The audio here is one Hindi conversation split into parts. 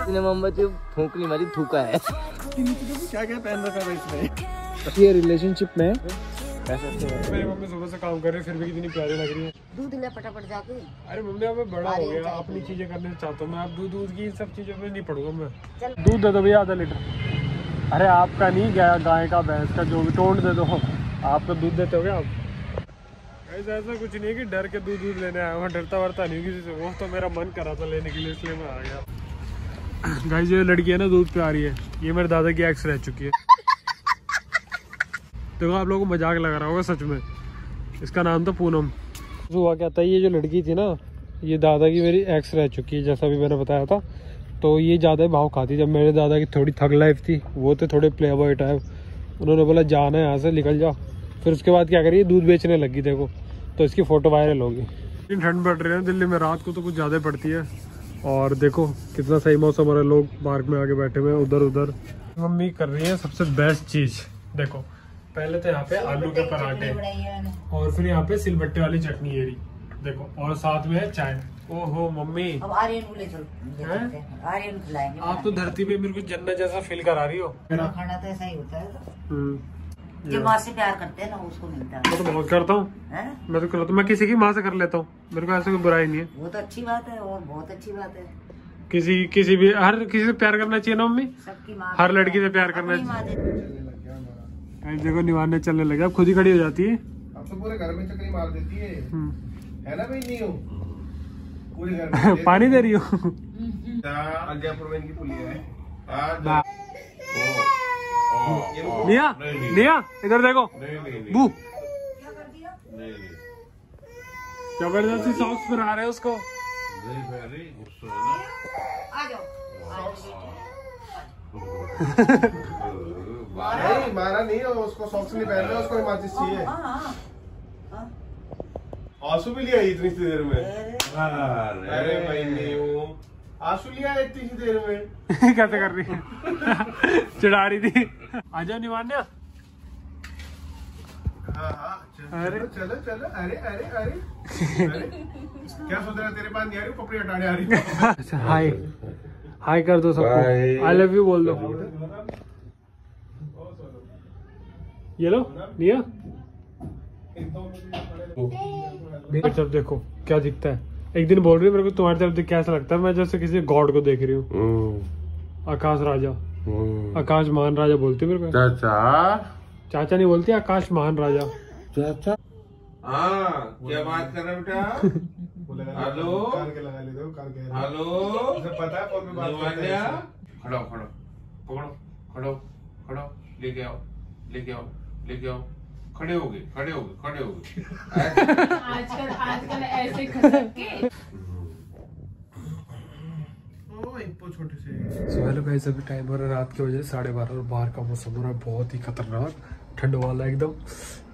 इसने मोमबत्ती फूकनी मारी थूका है। क्या क्या पहन रखा था इसमें ये रिलेशनशिप में मेरी मम्मी सुबह से काम कर रही है फिर भी कितनी प्यारी लग रही है। दूध ले फटाफट जाके अरे मम्मी अब मैं बड़ा हो गया अपनी चीज़ें करने चाहता हूँ मैं। अब दूध दूध की इन सब चीज़ों में नहीं पढ़ूँगा मैं। दूध दे दो भैया आधा लीटर। अरे आपका नहीं गया गाय का भैंस का जो भी टोंड दे दो। आपका दूध देते हो क्या? आप ऐसा ऐसा कुछ नहीं है कि डर के दूध दूध लेने आया मैं डरता वरता नहीं किसी से। वो तो मेरा मन कर था लेने के लिए, इसलिए मैं आ गया। गाय जो लड़की है ना, दूध पे आ रही है। ये मेरे दादा की एक्स रह चुकी है। देखो, आप लोगों को मज़ाक लगा रहा होगा सच में। इसका नाम था पूनम। हुआ क्या था, ये जो लड़की थी ना, ये दादा की मेरी एक्स रह चुकी है, जैसा भी मैंने बताया था। तो ये ज़्यादा भाव खाती जब मेरे दादा की थोड़ी थक लाइफ थी, वो थे थोड़े प्ले बॉय टाइप उन्होंने बोला, जाना है यहाँ से, निकल जाओ फिर उसके बाद क्या करिए दूध बेचने लगी, देखो। तो इसकी फ़ोटो वायरल होगी। इतनी ठंड पड़ रही है दिल्ली में रात को तो कुछ ज़्यादा पड़ती है। और देखो कितना सही मौसम हो रहा है लोग पार्क में आके बैठे हुए हैं उधर उधर मम्मी कर रही है सबसे बेस्ट चीज़। देखो पहले तो यहाँ पे आलू के पराठे और फिर यहाँ पे सिलबट्टे वाली चटनी है। देखो और साथ में है चाय। ओहो मम्मी। अब हैं? आप तो धरती पे मेरे को जन्नत जैसा फील करा रही हो। खाना तो ऐसा ही होता है हम्म, जो माँ से प्यार करते हैं ना उसको मिलता है। मैं तो बहुत करता हूँ। मैं तो करता हूँ मैं किसी की माँ से कर लेता हूँ। मेरे को ऐसा कोई बुराई नहीं है। वो तो अच्छी बात है और बहुत अच्छी बात है। किसी किसी भी हर किसी से प्यार करना चाहिए ना मम्मी? हर लड़की से प्यार करना चाहिए। देखो निवारने चलने लगे। अब खुद ही खड़ी हो जाती है। अब तो पूरे घर में चक्री मार देती है। हम्म। है ना भाई नहीं हो? पूरे घर में पानी दे रही हो। अज्ञापुर में इनकी पुलिया है। निया नहीं, नहीं, निया इधर देखो। नहीं, नहीं, नहीं, बू। नहीं, नहीं। ज़बरदस्ती सॉक्स पहना रहे हैं उसको। नहीं, है मारा नहीं हो उसको सॉक्स नहीं पहन रहे उसको माचिस चाहिए। हाँ हाँ आँसू भी लिया इतनी सी देर में। अरे। अरे भाई नहीं हूँ। आँसू लिया इतनी सी देर में। कैसे कर रही है? चिढ़ा रही थी। आजा निवान्या। हाँ हाँ अरे। चलो चलो अरे अरे अरे। क्या सोच रहा तेरे पास? नहीं आ रही पपड़ी हटाने आ रही अच्छा हाय हाय कर दो सबको। आई लव यू बोल दो। ये लो निया। मेरी देखो क्या दिखता है। एक दिन बोल रही है मेरे को तुम्हारी तरफ़ देख के ऐसा लगता है मैं जैसे किसी गॉड को देख रही हूँ। आकाश राजा। आकाश महान राजा बोलती मेरे को। चाचा? चाचा नहीं बोलती आकाश महान राजा। चाचा? हाँ क्या बात कर रहे बेटा? हेलो। के लगा लेते कार के हेलो? पता है फ़ोन बात करते हाँ। हैं खड़ो खड़ो। पकड़ो खड़ो खड़ो। लेके आओ लेके आओ लेके आओ। खड़े हो गए खड़े हो गए खड़े हो गए। आजकल आजकल ऐसे खसक के छोटे से। सो हेलो गाइस अभी टाइम हो रहा है रात के बजे साढ़े बारह और बाहर का मौसम हो रहा है बहुत ही खतरनाक ठंड वाला एकदम।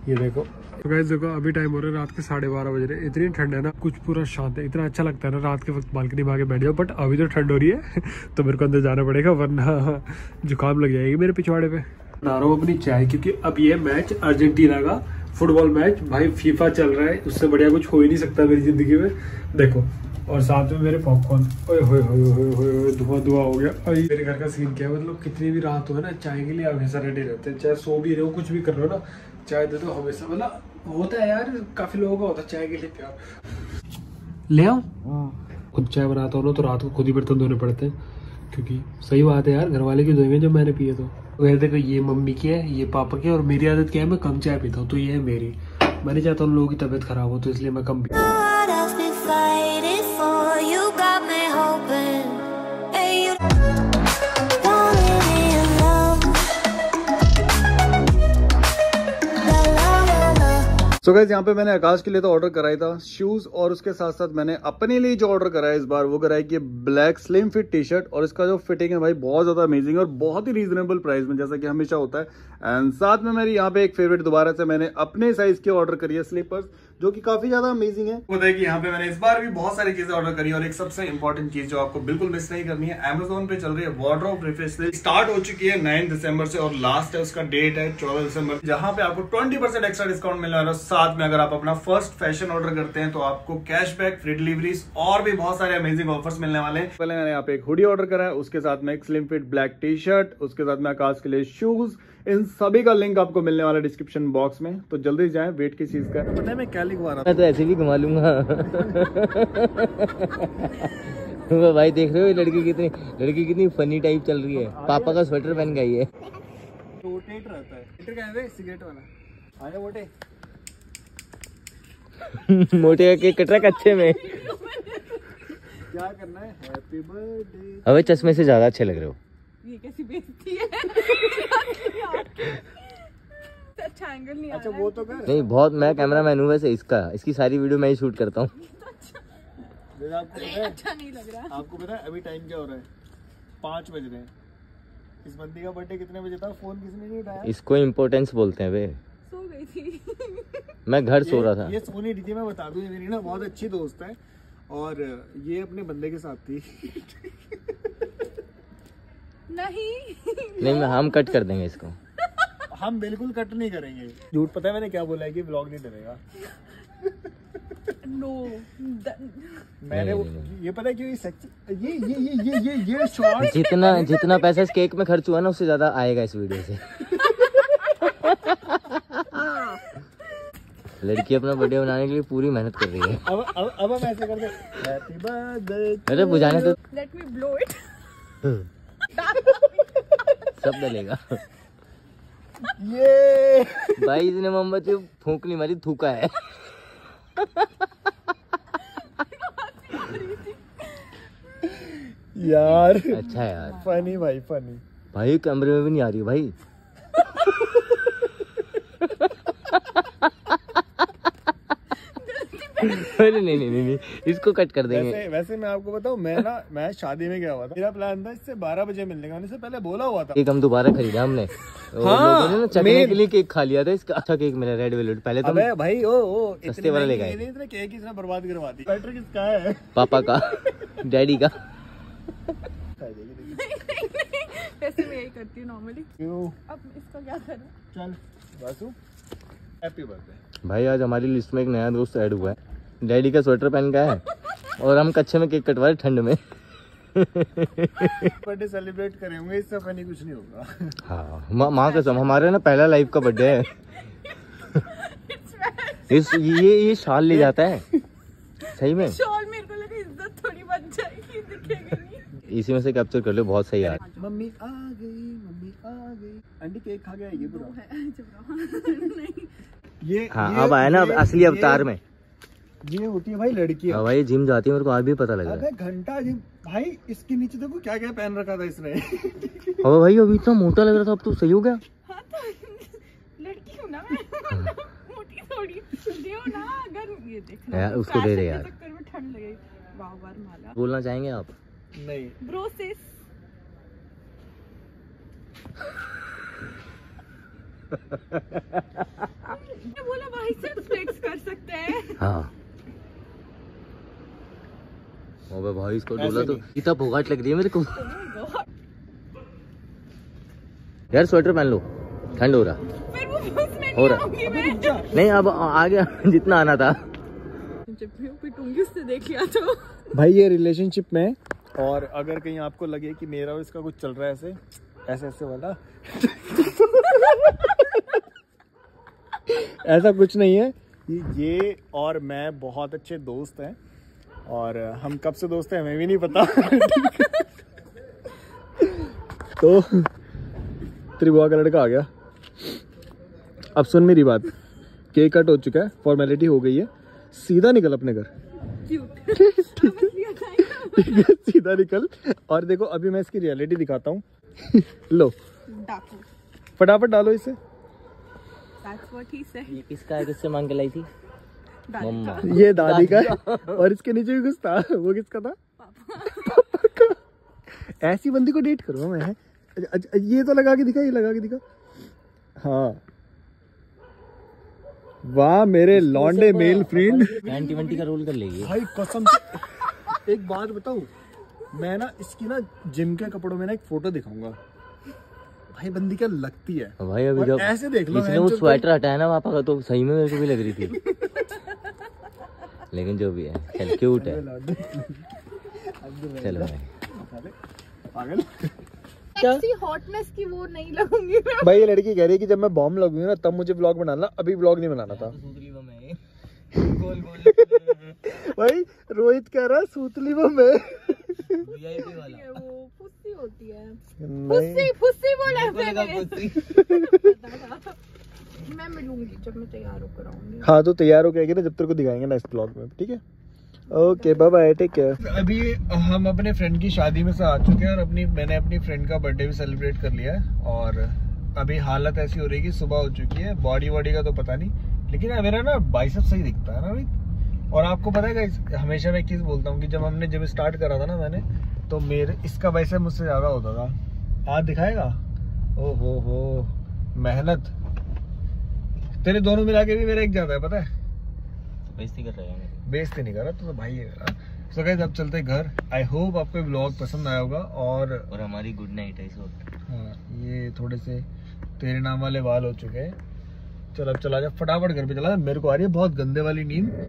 ये देखो। तो गाइस देखो अभी टाइम हो रहा है रात के साढ़े बारह बज रहे इतनी ठंड है ना कुछ पूरा शांत है इतना अच्छा लगता है ना रात के वक्त बालकनी में आके बैठ जाओ बट अभी तो ठंड हो रही है तो मेरे को अंदर जाना पड़ेगा वरना जुकाम लग जाएगी मेरे पिछवाड़े पे। बना रहा हूँ अपनी चाय क्योंकि अब ये मैच अर्जेंटीना का फुटबॉल मैच भाई फीफा चल रहा है उससे बढ़िया कुछ हो ही नहीं सकता मेरी ज़िंदगी में। देखो और साथ में मेरे पॉपकॉर्न ओए होए होए होए होए होए धुआँ धुआँ हो गया। अरे मेरे घर का सीन क्या है? मतलब कितनी भी रात हो ना चाय के लिए हमेशा रेडी रहते हैं। चाहे सो भी रहे हो कुछ भी कर रहे हो ना चाय दे दो हमेशा। मतलब होता है यार काफ़ी लोगों का होता है चाय के लिए प्यार। ले आओ। खुद चाय बनाता हूँ ना तो रात को खुद ही बर्तन धोने पड़ते हैं। क्योंकि सही बात है यार घर वाले क्यों धोएँगे जब मैंने पिए तो? वैसे देखो, ये मम्मी की है, ये पापा की है और मेरी आदत क्या है? मैं कम चाय पीता हूँ तो ये है मेरी। मैंने चाहता हूँ लोगों की तबीयत खराब हो तो इसलिए मैं कम पीता हूँ सो गैस यहाँ पे मैंने आकाश के लिए तो ऑर्डर कराया था। शूज़ और उसके साथ साथ मैंने अपने लिए जो ऑर्डर कराया इस बार, वो कराया कि black slim fit T shirt और इसका जो फिटिंग है भाई, बहुत ज़्यादा अमेजिंग और बहुत ही रीजनेबल प्राइस में, जैसा कि हमेशा होता है। एंड साथ में मेरी यहाँ पे एक फेवरेट दोबारा से मैंने अपने साइज़ की ऑर्डर करी है स्लीपर्स जो कि काफ़ी ज़्यादा अमेजिंग है। बताया कि यहाँ पे मैंने इस बार भी बहुत सारी चीज़ें ऑर्डर करी और एक सबसे इंपॉर्टेंट चीज़ जो आपको बिल्कुल मिस नहीं करनी है अमेजोन पे चल रही है वार्ड्रोब रिफ्रेश स्टार्ट हो चुकी है नाइन दिसंबर से और लास्ट है उसका डेट है 14 दिसंबर जहाँ पे आपको 20 परसेंट एक्स्ट्रा डिस्काउंट मिलने वाला है साथ में अगर आप अपना फ़र्स्ट फ़ैशन ऑर्डर करते हैं तो आपको कैशबैक फ्री डिलीवरीज और भी बहुत सारे अमेजिंग ऑफर्स मिलने वाले हैं। पहले मैंने यहाँ पे एक हुडी ऑर्डर करा है उसके साथ में एक slim fit black T shirt उसके साथ में आकाश के लिए शूज़ इन सभी का लिंक आपको मिलने वाला डिस्क्रिप्शन बॉक्स में। तो जल्दी जाएँ वेट किस चीज़ का। पता है मैं क्या लिखवा रहा मैं तो ऐसे भी घुमा लूँगा। भाई देख रहे हो लड़की कितनी लड़की कितनी फनी टाइप चल रही है। पापा का स्वेटर पहन गई है। रोटेट रहता है। है सिगरेट वाला। आया मोटे। मोटे का केक कट रहा कच्चे में। क्या करना है? हैप्पी बर्थडे अबे चश्मे से ज़्यादा अच्छे लग रहे हो। ये कैसी बेइज्जती है? एंगल नहीं अच्छा वो तो कर। नहीं बहुत मैं कैमरा मैन हूँ वैसे इसका इसकी सारी वीडियो मैं ही शूट करता हूँ। आपको पता है? अच्छा नहीं लग रहा। आपको पता है अभी टाइम क्या हो रहा है? पाँच बज रहे हैं। इस बंदी का बर्थडे कितने बजे था? फ़ोन किसने नहीं उठाया? इसको इम्पोर्टेंस बोलते हैं बे सो गई थी। मैं घर सो रहा ये- था। ये सोनी डी मैं बता दूँ मेरी ना बहुत अच्छी दोस्त है और ये अपने बंदे के साथ थी। नहीं। नहीं हम कट कर देंगे इसको। हम बिल्कुल कट नहीं करेंगे। झूठ पता है मैंने क्या बोला है कि ब्लॉग नहीं डलेगा नो मैंने ये पता है क्यों ये सेक्स ये ये ये ये ये ये शॉर्ट जितना जितना पैसा इस केक में खर्च हुआ ना उससे ज़्यादा आएगा इस वीडियो से। लड़की अपना बर्थडे बनाने के लिए पूरी मेहनत कर रही है। अब अब अब हम ऐसे करते हैप्पी बर्थडे अरे बुझाने तो लेट मी ब्लो इट सब डलेगा। ये। भाई इसने मोमबत्ती फूक नहीं मारी थूका है। यार। अच्छा यार। फनी भाई फनी भाई कैमरे में भी नहीं आ रही भाई। अरे नहीं नहीं नहीं नहीं इसको कट कर देंगे वैसे वैसे मैं आपको बताऊँ मैं ना मैं शादी में गया हुआ था मेरा प्लान था इससे 12 बजे मिलने का मैंने इससे पहले बोला हुआ था केक हम दोबारा खरीदा हमने हाँ, ने ना main- के लिए केक खा लिया था इसका अच्छा केक मिला रेड वेलवेट पहले तो अबे भाई ओ ओ सस्ते वाला लेके इतने केक इसने बर्बाद करवा दी बैटर किसका है पापा का डैडी का वैसे मैं यही करती हूँ नॉर्मली क्यों अब इसका क्या करूँ चल बासु हैप्पी बर्थडे भाई आज हमारी लिस्ट में एक नया दोस्त ऐड हुआ है। डैडी का स्वेटर पहन का है और हम कच्चे में केक कटवा रहे ठंड में। बर्थडे सेलिब्रेट करेंगे इससे फनी कुछ नहीं होगा। हाँ माँ माँ कसम हमारे ना पहला लाइफ का बर्थडे है। इस ये ये शाल ले जाता है। सही में? शॉल मेरे को लगा इज़्ज़त थोड़ी बच जाएगी दिखेगा नहीं। इसी में से कैप्चर कर लो बहुत सही यार मम्मी आ गई मम्मी आ गई। आंटी केक खा गया ये पूरा। नहीं ये हाँ ये- अब आया ना अब असली अवतार में। ये होती है भाई लड़की अब भाई जिम जाती है मेरे को आज भी पता लग रहा अबे घंटा जी भाई इसके नीचे देखो क्या क्या पहन रखा था इसने। है अब भाई अभी इतना मोटा लग रहा था अब तो सही हो गया। हाँ तो लड़की हूँ ना मैं। मोटी थोड़ी दियो ना अगर ये यार, उसको दे दे यार। चक्कर में ठंड लगेगी वाह वाह माला। बोलना चाहेंगे आप? नहीं। ब्रोसिस मैं बोला भाई से फ्लेक्स कर सकते हैं। अबे भाई इसको बोला तो नहीं। इतना भोगाट लग रही है मेरे को। यार स्वेटर पहन लो। ठंड हो रहा। हो रहा। नहीं अब आ गया जितना आना था। देख लिया तो। भाई ये रिलेशनशिप में और अगर कहीं आपको लगे कि मेरा और इसका कुछ चल रहा है ऐसे ऐसे ऐसे वाला। ऐसा कुछ नहीं है। ये- ये और मैं बहुत अच्छे दोस्त हैं और हम कब से दोस्त हैं हमें भी नहीं पता। तो तेरी बुआ का लड़का आ गया। अब सुन मेरी बात। केक कट हो चुका है फॉर्मेलिटी हो गई है। सीधा निकल अपने घर। सीधा निकल। और देखो अभी मैं इसकी रियलिटी दिखाता हूँ। लो। फटाफट डालो इसे। दैट्स व्हाट ही सेड ये किसका है? किससे मांग के लाई थी? मम्मा। ये दादी का है। और इसके नीचे भी कुछ था? वो किसका था? पापा का। ऐसी बंदी को डेट करूँ मैं ये तो लगा के दिखा ये लगा के दिखा। हाँ। वाह मेरे लॉन्डे मेल फ्रेंड। एंटी वंटी का रोल कर लेगी भाई कसम एक बात बताऊँ मैं ना इसकी ना जिम के कपड़ों में ना एक फ़ोटो दिखाऊँगा। भाई बंदी क्या लगती है? भाई अभी जब ऐसे देख लो इसने वो स्वेटर हटाया ना पापा का तो सही में मेरे को भी लग रही थी। लेकिन जो भी है चल क्यूट है। चलो भाई। पागल। ऐसी हॉटनेस की वो नहीं लगूँगी मैं। भाई ये लड़की कह रही है कि जब मैं बॉम्ब लगूँगी ना तब मुझे ब्लॉग बनाना अभी ब्लॉग नहीं बनाना था। गोल गोल भाई रोहित कह रहा है सूतली में। मैं होती है। फुस्सी फुस्सी बोला। मैं मिलूँगी जब मैं तैयार होकर आऊँगी। हाँ तो तैयार हो गया ना जब तेरे को दिखाएँगे नेक्स्ट ब्लॉग में ठीक है? Okay bye bye take care अभी हम अपने फ्रेंड की शादी में से आ चुके हैं और अपनी मैंने अपनी फ्रेंड का बर्थडे भी सेलिब्रेट कर लिया है और अभी हालत ऐसी हो रही है कि सुबह हो चुकी है। बॉडी वॉडी का तो पता नहीं लेकिन मेरा ना बाइसेप सही दिखता है ना भाई। और आपको पता है हमेशा मैं एक चीज़ बोलता हूँ कि जब हमने जब स्टार्ट करा था ना मैंने तो मेरे इसका बाइसेप मुझसे ज़्यादा होता था। आज दिखाएगा? ओ हो हो मेहनत। तेरे दोनों मिला के भी मेरा एक ज़्यादा है पता है? बेइज्जती कर रहे हैं बेइज्जती नहीं कर रहा तो, तो भाई है मेरा। सो गाइस अब चलते हैं घर। आई होप आपको ब्लॉग पसंद आया होगा और और हमारी गुड नाइट है इस वक्त। हाँ ये थोड़े से तेरे नाम वाले वाल हो चुके हैं। चल अब चला जा फटाफट घर पे चला जा। मेरे को आ रही है बहुत गंदे वाली नींद।